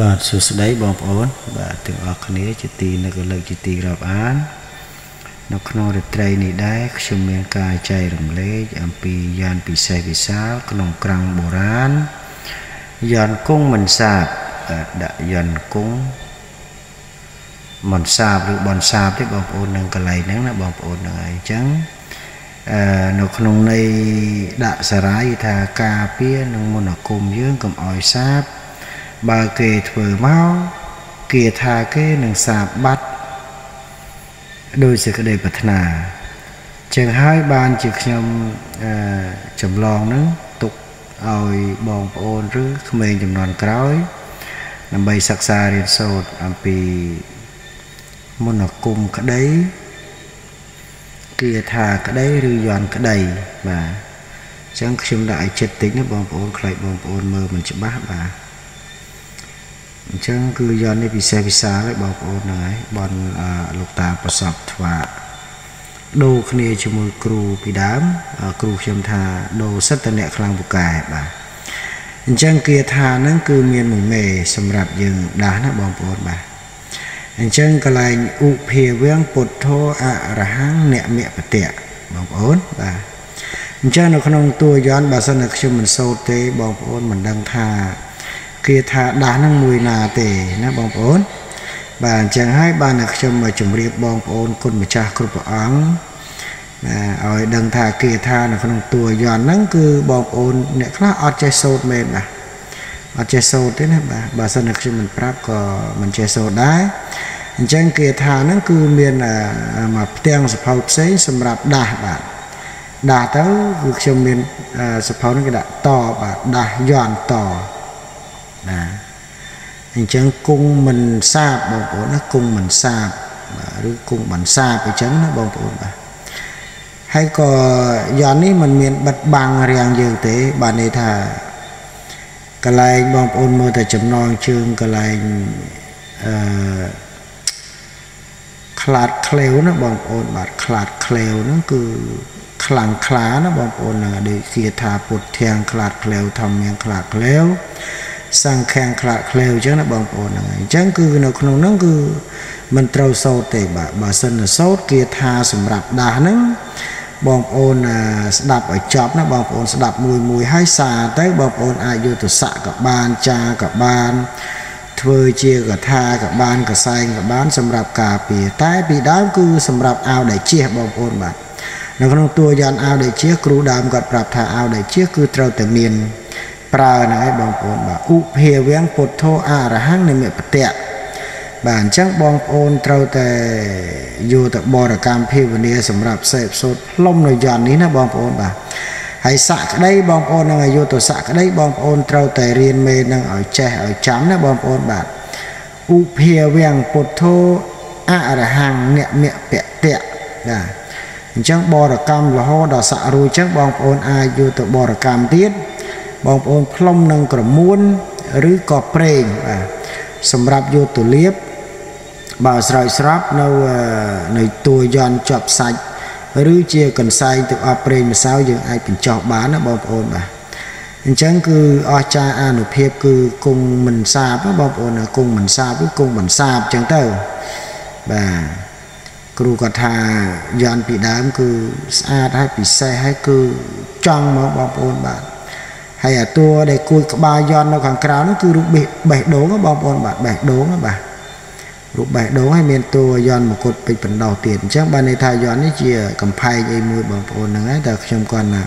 បាទសួស្តីបងប្អូន បាទទាំងអស់គ្នាជាទីនៅកលើកជាទីរាប់អាន នៅក្នុងរាត្រីនេះដែរខ្ញុំមានការចែករំលែកអំពីយ៉ានពិសេសវិសាលក្នុងក្រាំងបុរាណយ៉ានគង់មិនសាបដាក់យ៉ានគង់មិនសាបឬបនសាបទេបងប្អូននឹងកន្លែងហ្នឹងណាបងប្អូនហ្នឹងហើយអញ្ចឹងអឺនៅក្នុងន័យដាក់សារាយថាការពារនឹងមន្តអាគមយើងកុំឲ្យសាប បើគេធ្វើមកគេថាគេនឹងសាបបាត់ដោយសេចក្តីប្រាថ្នាចឹងហើយបានជាខ្ញុំចម្លងនឹងទុកឲ្យបងប្អូនឬក្មេងចំនួនក្រោយ ដើម្បីសិក្សារៀនសូត្រអំពីមន្តអាគមក្តីគាថាក្តីឬយន់ក្តីបាទអញ្ចឹងខ្ញុំដាក់ឲ្យចិត្តតិចណាបងប្អូនខ្លាចបងប្អូនមើលមិនច្បាស់បាទ អញ្ចឹងគឺយន់នេះពិសេសវិសាលហើយបងប្អូនហ្នឹងហើយបនលោកតាប្រសពថ្វាដូរគ្នាជាមួយគ្រូពីដើមគ្រូខ្ញុំថាដូរសិតតអ្នកខ្លាំងពូកែបាទអញ្ចឹងគាថាហ្នឹងគឺមានមួយមេសម្រាប់យើងដាស់ណាបងប្អូនបាទអញ្ចឹងកន្លែងឧភាវងពុទ្ធោអរហង្គអ្នកមគ្គបតៈបងប្អូនបាទអញ្ចឹងនៅក្នុងតួយន់បើសិនតែខ្ញុំមិនសូត្រទេបងប្អូនមិនដឹងថា គេថាដាស់នឹងមួយណាទេណាបងប្អូន បាទអញ្ចឹងហើយបានតែខ្ញុំមកជម្រាបបងប្អូនគុណម្ចាស់គ្រប់ព្រះអង្គណាឲ្យដឹងថាគេថានៅក្នុងតួយន់ហ្នឹងគឺបងប្អូនអ្នកខ្លះអត់ចេះសូត្រមែនបាទអត់ចេះសូត្រទេណាបាទបើសិនតែខ្ញុំមិនប្រាប់ក៏មិនចេះសូត្រដែរអញ្ចឹងគេថាហ្នឹងគឺមានមកផ្ទាំងសភៅផ្សេងសម្រាប់ដាស់បាទដាស់ទៅគឺខ្ញុំមានសភៅហ្នឹងគេដាក់តបាទដាស់យន់ត ណាអញ្ចឹងគង់មិនសាបបងប្អូនណាគង់មិនសាបឬគង់បានសាបអញ្ចឹងណាបងប្អូនបាទហើយក៏យន់នេះมันមានបិទបាំងរាងយើងទេបាទន័យថាកន្លែងបងប្អូនមើលតែចំណងជើងកន្លែងអឺខ្លាតក្លេវណាបងប្អូនបាទខ្លាតក្លេវហ្នឹងគឺខ្លាំងខ្លាណាបងប្អូនហ្នឹងដូចជាថាពុទ្ធធាងខ្លាតក្លេវធម្មយ៉ាងខ្លាតក្លេវ សង្ខាំងខ្លាក់ក្លេវអញ្ចឹងណាបងប្អូនហ្នឹងហើយអញ្ចឹងគឺនៅក្នុងហ្នឹងគឺមិនត្រូវសោតទេបាទបើសិនទៅសោតគាថាសម្រាប់ដាស់ហ្នឹងបងប្អូនស្ដាប់ឲ្យចប់ណាបងប្អូនស្ដាប់មួយមួយហើយសារទៅបងប្អូនអាចយកទៅសាក់ក៏បានចាក៏បានធ្វើជាកថាក៏បានកសែងក៏បាន សម្រាប់ការពារតែពីដើមគឺសម្រាប់អាវដែលជះបងប្អូនបាទនៅក្នុងតួយ៉ាងអាវដែលជះគ្រូដើមគាត់ប្រាប់ថាអាវដែលជះគឺត្រូវតែមាន ប្រើហ្នឹងឯងបងប្អូនបាទឧភាវងពុទ្ធោអរហង្គនិមិបតៈបាទអញ្ចឹងបងប្អូនត្រូវតែយកទៅបរកម្មភាវនាសម្រាប់សេពសូត្រផ្លុំនៅយន្តនេះណាបងប្អូនបាទហើយស័កក្តីបងប្អូននឹងឲ្យយកទៅស័កក្តីបងប្អូនត្រូវតែរៀនមេនឹងឲ្យចេះឲ្យចាំណាបងប្អូនបាទឧភាវងពុទ្ធោអរហង្គនិមិបតៈណាអញ្ចឹងបរកម្មរហូតដល់ស័ករួចអញ្ចឹងបងប្អូនអាចយកទៅបរកម្មទៀត បងប្អូនផ្លុំនឹងក្រមួនឬក៏ប្រេងបាទសម្រាប់យកទូលាបបើស្រោចស្រពនៅនៅតួយន់ជាប់សាច់ឬជាកន្សែងទឹកអប់ប្រេងម្សៅយើងអាចបញ្ចុះបានណាបងប្អូនបាទអញ្ចឹងគឺអស្ចារ្យអនុភាពគឺគង់មិនសាបបងប្អូនគង់មិនសាបឬគង់មិនសាបអញ្ចឹងទៅបាទគ្រូគាត់ថាយន់ពីដើមគឺស្អាតហើយពិសេសហើយគឺចង់មកបងប្អូនបាទ ហើយអាតួដែលគួយក្បាលយន់នៅខាងក្រៅនោះគឺរូបបេះបេះដូងបងប្អូនបាទបេះដូងបាទរូបបេះដូងហើយមានតួយន់មកុដពេជ្របណ្ដោះទៀតអញ្ចឹងបានន័យថាយន់នេះជាកំផែងអីមួយបងប្អូនហ្នឹងហើយតែខ្ញុំគាត់ណា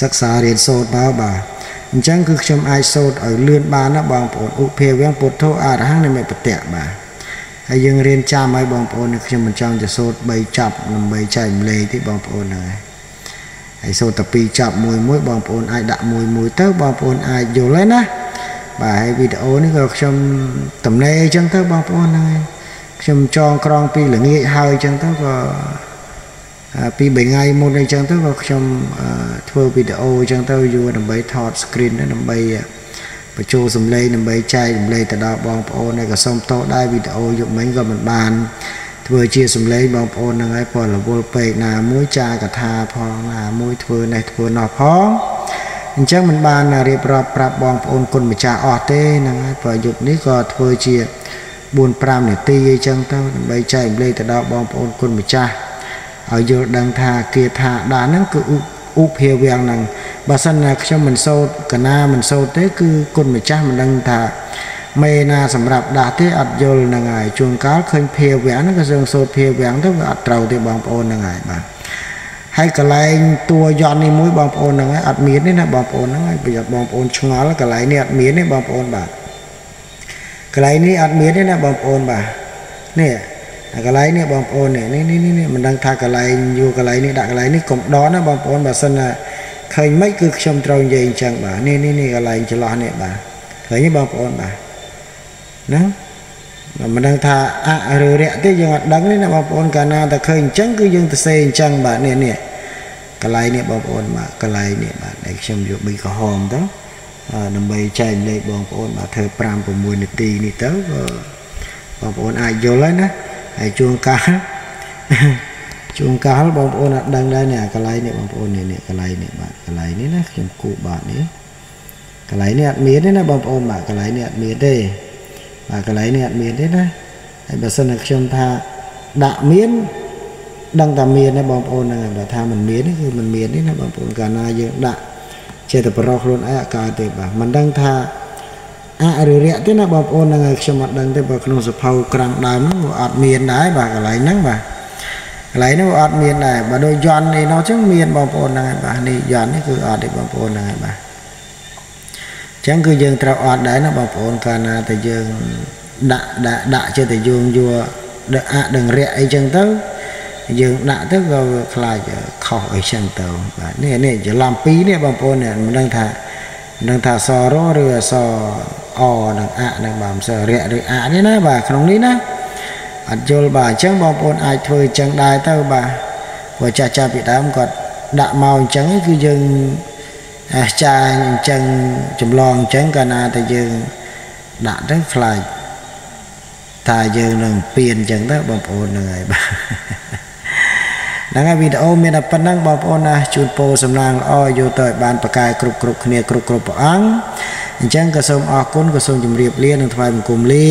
សិក្សារៀនសូត្រមកបាទអញ្ចឹងគឺខ្ញុំអាចសូត្រឲ្យលឿនបានណាបងប្អូនឧភាវងពុទ្ធោអរហង្គនិមិបតៈបាទហើយយើងរៀនចាំឲ្យបងប្អូនខ្ញុំមិនចង់ទៅសូត្រ3ចាប់ដើម្បីចែកម្លែកទេបងប្អូនហ្នឹងហើយ ហើយសូត្រតែពីរចាប់មួយមួយបងប្អូនអាចដាក់មួយមួយទៅបងប្អូនអាចយល់ហើយណាបាទហើយវីដេអូនេះក៏ខ្ញុំតំណេអញ្ចឹងទៅបងប្អូនហ្នឹងហើយខ្ញុំចងក្រងពីល្ងាចហើយអញ្ចឹងទៅក៏ពី3ថ្ងៃមុនអញ្ចឹងទៅក៏ខ្ញុំធ្វើវីដេអូអញ្ចឹងទៅយូរដើម្បីថត screen ដើម្បីបញ្ចូលសំឡេងដើម្បីចែកសំឡេងទៅដល់បងប្អូនហើយក៏សូមតោដែរវីដេអូយកមិញក៏មិនបាន ធ្វើជាសំឡេងបងប្អូនហ្នឹងហើយព្រោះរវល់ពេកណាមួយចាកថាផងណាមួយធ្វើនេះធ្វើនោះផងអញ្ចឹងមិនបានរៀបរាប់ប្រាប់បងប្អូនគុណម្ចាស់អស់ទេហ្នឹងហើយព្រោះយប់នេះក៏ធ្វើជា4 5នាទីអីចឹងទៅដើម្បីចែកម្លែកទៅដល់បងប្អូនគុណម្ចាស់ឲ្យយល់ដឹងថាគាថាដាហ្នឹងគឺឧបភាវាំងហ្នឹងបើសិនណាខ្ញុំមិនសូត្រកណាមិនសូត្រទេគឺគុណម្ចាស់មិនដឹងថា មេណាសម្រាប់ដាស់ទេអត់យល់ហ្នឹងហើយជួនកាលឃើញភាវាំងហ្នឹងក៏សើសូត្រភាវាំងទៅវាអត់ត្រូវទេបងប្អូនហ្នឹងហើយបាទហើយកន្លែងតួយន់នេះមួយបងប្អូនហ្នឹងហើយអត់មានទេណាបងប្អូនហ្នឹងហើយប្រយ័ត្នបងប្អូនឆ្ងល់កន្លែងនេះអត់មានទេបងប្អូនបាទកន្លែងនេះអត់មានទេណាបងប្អូនបាទនេះកន្លែងនេះបងប្អូននេះនេះនេះនេះមិនដឹងថាកន្លែងយូរកន្លែងនេះដាក់កន្លែងនេះកុំដនណាបងប្អូនបើសិនណាឃើញមិនគឺខ្ញុំត្រូវនិយាយអញ្ចឹងបាទនេះនេះនេះកន្លែងចន្លោះនេះបាទឃើញទេបងប្អូនបាទ ណាមិនដឹងថាអឬរៈទេយើងអត់ដឹងទេណាបងប្អូនកាលណាតែឃើញអញ្ចឹងគឺយើងទៅសេអញ្ចឹងបាទនេះនេះកន្លែងនេះបងប្អូនបាទកន្លែងនេះបាទដែលខ្ញុំយកប៊ីក្រហមទៅដើម្បីចែកលេខបងប្អូនបាទធ្វើ5 6នាទីនេះទៅក៏បងប្អូនអាចយល់ហើយណាហើយជួនកាលជួនកាលបងប្អូនអត់ដឹងដែរនេះកន្លែងនេះបងប្អូននេះនេះកន្លែងនេះបាទកន្លែងនេះណាខ្ញុំគូបាទនេះកន្លែងនេះអត់មានទេណាបងប្អូនបាទកន្លែងនេះអត់មានទេបាទ កន្លែងនេះអត់មានទេណាហើយបើសិនតែខ្ញុំថាដាក់មានដឹងតែមានទេបងប្អូនហ្នឹងបើថាមិនមានគឺមិនមានទេណាបងប្អូនកាលណាយើងដាក់ចេះតែប្រោះខ្លួនឯងអត់កើតទេបាទមិនដឹងថាអរិរៈទេណាបងប្អូនហ្នឹងខ្ញុំអត់ដឹងទេបើក្នុងសភៅក្រាំងដើមហ្នឹងអត់មានដែរបាទកន្លែងហ្នឹងបាទកន្លែងនោះអត់មានដែរបើដូចយន់នេះនោះចឹងមានបងប្អូនហ្នឹងហើយបាទនេះយន់នេះគឺអត់ទេបងប្អូនហ្នឹងហើយបាទ ចឹងគឺយើងត្រូវអត់ដែរណាបងប្អូនកាលណាតែយើងដាក់ដាក់ដាក់ចេះតែយងយួរដឹកអដឹងរៈអីចឹងទៅយើងដាក់ទៅក៏ខ្លាចខុសអីចឹងទៅបាទនេះនេះច្រឡំពីរនេះបងប្អូនមិនដឹងថាមិនដឹងថាសរឬអសអនិងអនឹងបាទមិនសរៈឬអនេះណាបាទក្នុងនេះណាអត់យល់បាទអញ្ចឹងបងប្អូនអាចធ្វើអញ្ចឹងដែរទៅបាទព្រោះចាស់ចាស់ពីដើមគាត់ដាក់មកអញ្ចឹងគឺយើង អាចារ្យអញ្ចឹងចម្លងអញ្ចឹងកាលណាតែយើងដាក់ទៅខ្លាចថាយើងនឹងពៀនអញ្ចឹងទៅបងប្អូនហ្នឹងហើយបាទហ្នឹងហើយវីដេអូមានតែប៉ុណ្ណឹងបងប្អូនណាជូនពរសំណាងល្អយកទៅឲ្យបានប្រកែគ្រប់គ្រប់គ្នាគ្រប់គ្រប់ព្រះអង្គអញ្ចឹងក៏សូមអរគុណក៏សូមជម្រាបលានិងថ្វាយបង្គំលា